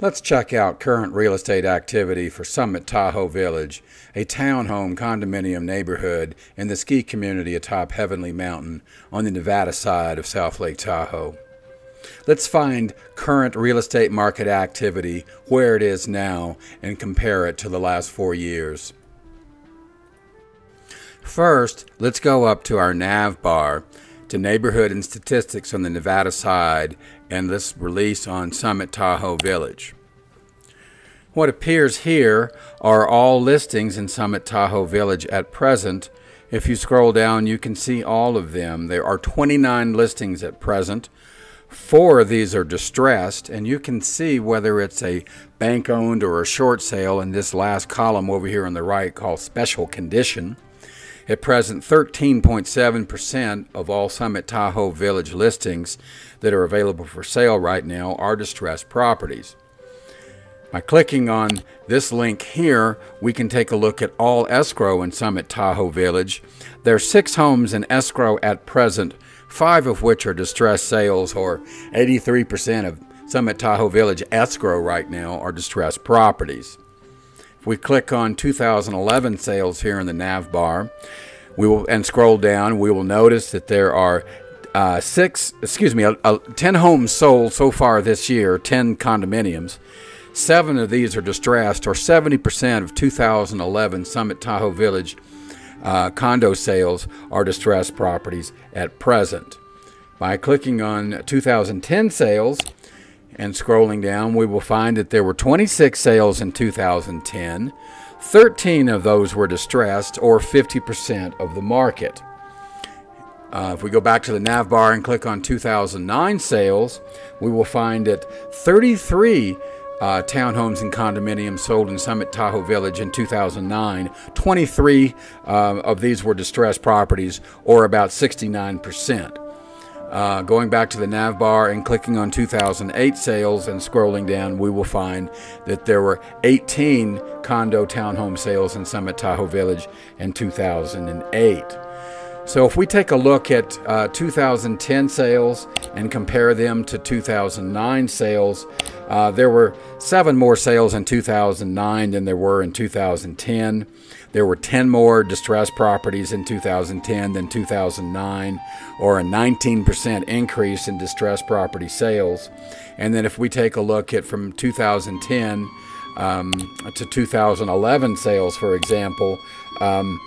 Let's check out current real estate activity for Summit Tahoe Village, a townhome condominium neighborhood in the ski community atop Heavenly Mountain on the Nevada side of South Lake Tahoe. Let's find current real estate market activity where it is now and compare it to the last four years. First, let's go up to our nav bar to neighborhood and statistics on the Nevada side and this release on Summit Tahoe Village. What appears here are all listings in Summit Tahoe Village at present. If you scroll down, you can see all of them. There are 29 listings at present. Four of these are distressed, and you can see whether it's a bank owned or a short sale in this last column over here on the right called special condition. At present, 13.7% of all Summit Tahoe Village listings that are available for sale right now are distressed properties. By clicking on this link here, we can take a look at all escrow in Summit Tahoe Village. There are six homes in escrow at present, five of which are distressed sales, or 83% of Summit Tahoe Village escrow right now are distressed properties. If we click on 2011 sales here in the nav bar, we will and scroll down, we will notice that there are uh, six, excuse me, uh, uh, 10 homes sold so far this year, 10 condominiums. Seven of these are distressed, or 70% of 2011 Summit Tahoe Village uh, condo sales are distressed properties at present. By clicking on 2010 sales, and scrolling down, we will find that there were 26 sales in 2010. 13 of those were distressed, or 50% of the market. Uh, if we go back to the nav bar and click on 2009 sales, we will find that 33 uh, townhomes and condominiums sold in Summit Tahoe Village in 2009. 23 uh, of these were distressed properties, or about 69 percent. Uh, going back to the nav bar and clicking on 2008 sales and scrolling down, we will find that there were 18 condo townhome sales in Summit Tahoe Village in 2008. So if we take a look at uh, 2010 sales and compare them to 2009 sales, uh, there were seven more sales in 2009 than there were in 2010. There were 10 more distressed properties in 2010 than 2009, or a 19% increase in distressed property sales. And then if we take a look at from 2010 um, to 2011 sales, for example, um,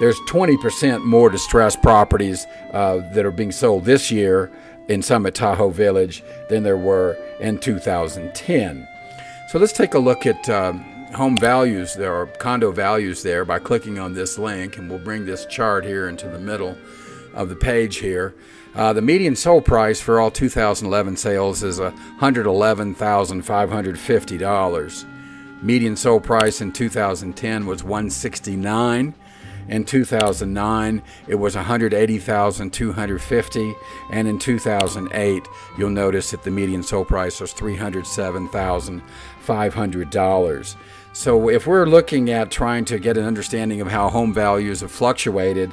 there's 20% more distressed properties uh, that are being sold this year in Summit Tahoe Village than there were in 2010. So let's take a look at um, home values there or condo values there by clicking on this link and we'll bring this chart here into the middle of the page here. Uh, the median sold price for all 2011 sales is $111,550. Median sold price in 2010 was 169 in 2009, it was 180,250, and in 2008, you'll notice that the median sold price was $307,500. So if we're looking at trying to get an understanding of how home values have fluctuated,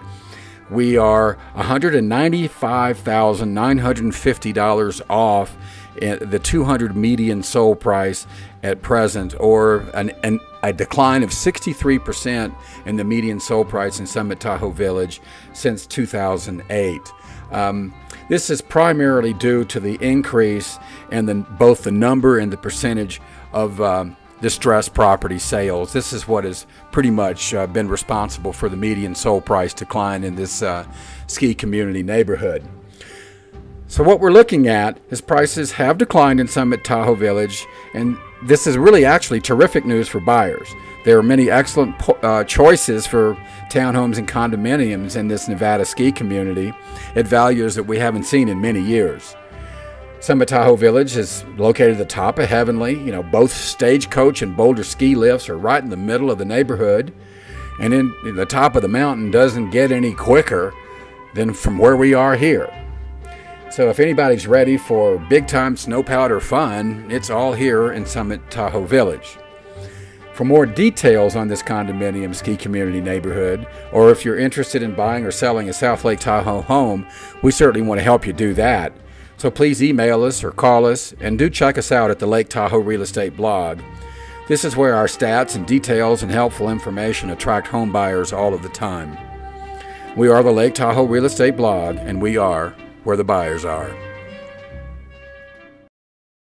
we are $195,950 off eh, the 200 median sold price at present, or an, an, a decline of 63% in the median sold price in Summit Tahoe Village since 2008. Um, this is primarily due to the increase in the, both the number and the percentage of um, distressed property sales. This is what has pretty much uh, been responsible for the median sold price decline in this uh, ski community neighborhood. So what we're looking at is prices have declined in Summit Tahoe Village, and this is really actually terrific news for buyers. There are many excellent uh, choices for townhomes and condominiums in this Nevada ski community at values that we haven't seen in many years. Summit Tahoe Village is located at the top of Heavenly. You know, both Stagecoach and Boulder ski lifts are right in the middle of the neighborhood. And in, in the top of the mountain doesn't get any quicker than from where we are here. So if anybody's ready for big time snow powder fun, it's all here in Summit Tahoe Village. For more details on this condominium ski community neighborhood, or if you're interested in buying or selling a South Lake Tahoe home, we certainly want to help you do that. So please email us or call us, and do check us out at the Lake Tahoe Real Estate blog. This is where our stats and details and helpful information attract home buyers all of the time. We are the Lake Tahoe Real Estate blog, and we are where the buyers are.